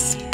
us.